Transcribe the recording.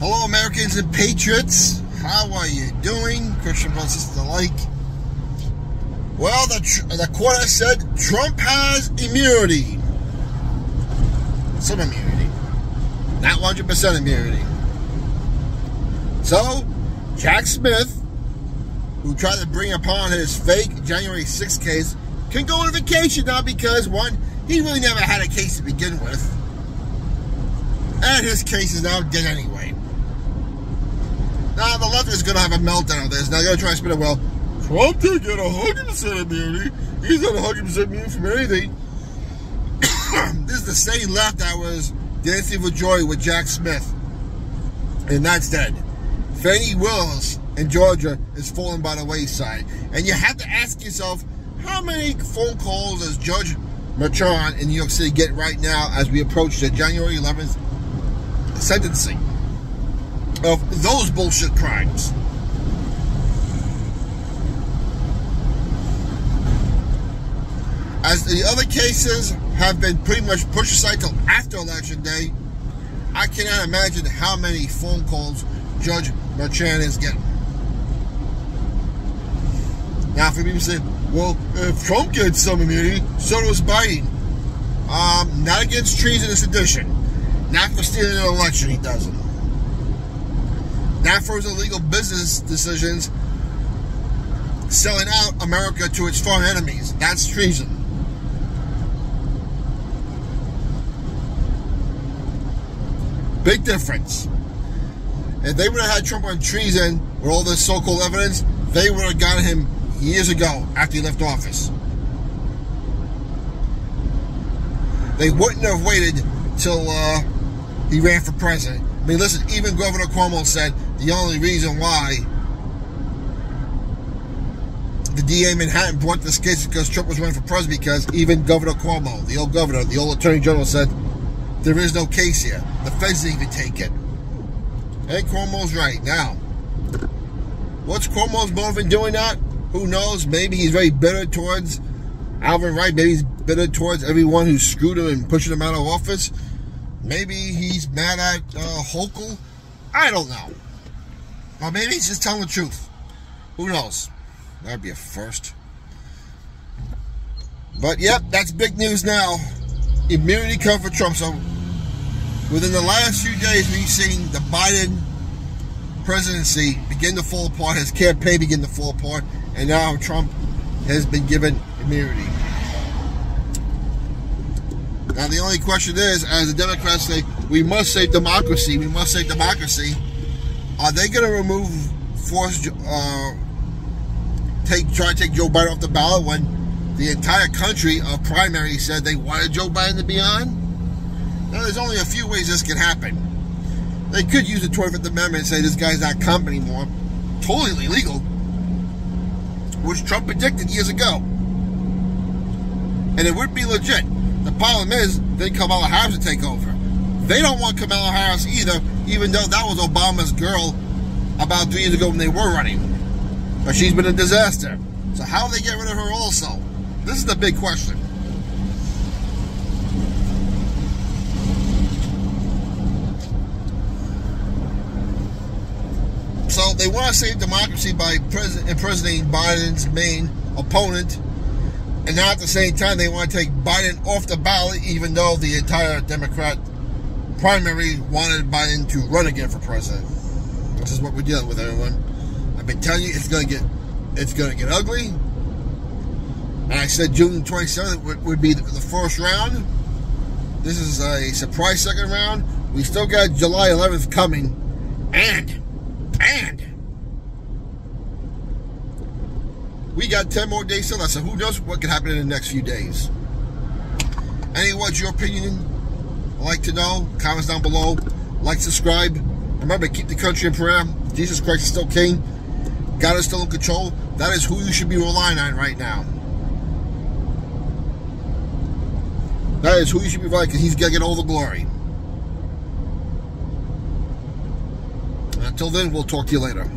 Hello, Americans and patriots. How are you doing? Christian brothers The like. Well, the, the court has said Trump has immunity. Some immunity. Not 100% immunity. So, Jack Smith, who tried to bring upon his fake January 6th case, can go on vacation now because, one, he really never had a case to begin with. And his case is now dead anyway. Now, the left is going to have a meltdown of this. Now, they're going to try to spin it, well, Trump did get 100% immunity. He's not 100% immune from anything. this is the same left that was dancing for joy with Jack Smith. And that's dead. Fani Willis in Georgia is falling by the wayside. And you have to ask yourself, how many phone calls does Judge Merchan in New York City get right now as we approach the January 11th sentencing of those bullshit crimes? As the other cases have been pretty much pushed aside till after election day, I cannot imagine how many phone calls Judge Merchan is getting. Now, for people say, well, if Trump gets some immunity, so does Biden. Um, not against treason and sedition. Not for stealing an election, he doesn't. For his illegal business decisions, selling out America to its foreign enemies. That's treason. Big difference. If they would have had Trump on treason with all this so-called evidence, they would have gotten him years ago after he left office. They wouldn't have waited till uh, he ran for president. I mean, listen, even Governor Cuomo said the only reason why the DA Manhattan brought this case is because Trump was running for president because even Governor Cuomo, the old governor, the old attorney general said there is no case here. The feds didn't even take it. And Cuomo's right. Now, what's Cuomo's motive in doing that? Who knows? Maybe he's very bitter towards Alvin Wright. Maybe he's bitter towards everyone who screwed him and pushing him out of office. Maybe he's mad at uh, Hochul. I don't know. Or maybe he's just telling the truth. Who knows? That'd be a first. But yep, that's big news now. Immunity come for Trump. So within the last few days, we've seen the Biden presidency begin to fall apart, his campaign begin to fall apart, and now Trump has been given immunity. Now, the only question is, as the Democrats say, we must save democracy, we must save democracy. Are they going to remove, force, uh, take, try to take Joe Biden off the ballot when the entire country of primary said they wanted Joe Biden to be on? Now, there's only a few ways this can happen. They could use the 25th Amendment and say this guy's not comp anymore. Totally illegal. Which Trump predicted years ago. And it would be legit. The problem is, they Kamala Harris to take over. They don't want Kamala Harris either, even though that was Obama's girl about three years ago when they were running. But she's been a disaster. So how do they get rid of her also? This is the big question. So they want to save democracy by imprisoning Biden's main opponent. And now at the same time, they want to take Biden off the ballot, even though the entire Democrat primary wanted Biden to run again for president. This is what we're dealing with, everyone. I've been telling you, it's going to get, it's going to get ugly. And I said June 27th would, be the, the first round. This is a surprise second round. We still got July 11th coming. And, and, we got 10 more days till that. So who knows what could happen in the next few days. Anyway, what's your opinion? I'd like to know. Comments down below. Like, subscribe. Remember, keep the country in prayer. Jesus Christ is still king. God is still in control. That is who you should be relying on right now. That is who you should be relying because he's going to get all the glory. Until then, we'll talk to you later.